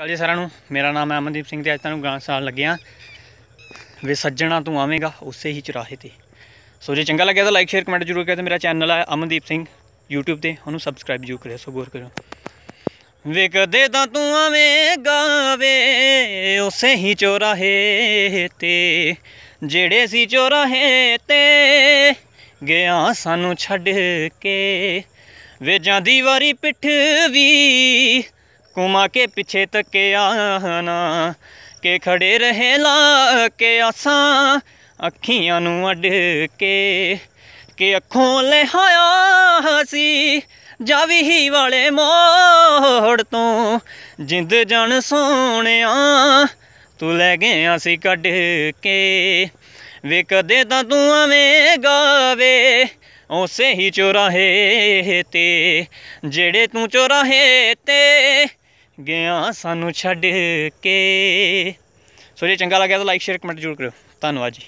ਕਾਲ ਜੀ ਸਾਰਿਆਂ ਨੂੰ। ਮੇਰਾ ਨਾਮ ਹੈ ਅਮਨਦੀਪ ਸਿੰਘ ਤੇ ਅੱਜ ਤੁਹਾਨੂੰ ਗਾਣਾ ਸੁਣਾਉਣ ਲੱਗਿਆ ਵੇ ਸੱਜਣਾ ਤੂੰ ਆਵੇਂਗਾ ਉਸੇ ਹੀ ਚੁਰਾਹੇ ਤੇ। ਸੋ ਜੇ ਚੰਗਾ ਲੱਗਿਆ ਤਾਂ ਲਾਈਕ ਸ਼ੇਅਰ ਕਮੈਂਟ ਜ਼ਰੂਰ ਕਰਿਓ ਤੇ ਮੇਰਾ ਚੈਨਲ ਹੈ ਅਮਨਦੀਪ ਸਿੰਘ YouTube ਤੇ। ਉਹਨੂੰ ਸਬਸਕ੍ਰਾਈਬ ਜ਼ਰੂਰ ਕਰਿਓ, ਸੋ ਗੌਰ ਕਰਿਓ। ਵੇ ਕਦੇ ਤਾਂ ਤੂੰ ਆਵੇਂਗਾ ਵੇ ਉਸੇ ਹੀ ਚੁਰਾਹੇ ਤੇ। ਜਿਹੜੇ ਸੀ ਚੁਰਾਹੇ ਤੇ ਗਿਆ ਸਾਨੂੰ ਛੱਡ ਕੇ। ਵੇ ਜਾਂਦੀ ਵਾਰੀ ਪਿੱਠ ਵੀ ਕੁਮਾ ਕੇ ਪਿੱਛੇ ਤੱਕਿਆ ਨਾ ਕਿ ਖੜੇ ਰਹੇ ਲਾ ਕੇ ਆਸਾਂ, ਅੱਖੀਆਂ ਨੂੰ ਅੱਡ ਕੇ, ਕਿ ਅੱਖੋਂ ਲਿਹਾਇਆ ਸੀ, ਜਾਵੀ ਹੀ ਵਾਲੇ ਮੋੜ ਤੋਂ, ਜਿੰਦ ਜਣ ਸੋਹਣਿਆ ਤੂੰ ਲੈ ਗਿਆ ਸੀ ਕੱਢ ਕੇ ਵੇ ਕਦੇ ਤਾਂ ਤੂੰ ਆਵੇਂਗਾ ਗਾਵੇ, ਉਸੇ ਹੀ ਚੁਰਾਹੇ ਤੇ, ਜਿਹੜੇ ਤੂੰ ਚੁਰਾਹੇ ਤੇ ਗਿਆ ਸਾਨੂੰ ਛੱਡ ਕੇ। ਸੋ ਜੇ ਚੰਗਾ ਲੱਗਿਆ ਤਾਂ ਲਾਈਕ ਸ਼ੇਅਰ ਕਮੈਂਟ ਜ਼ਰੂਰ ਕਰਿਓ। ਧੰਨਵਾਦ ਜੀ।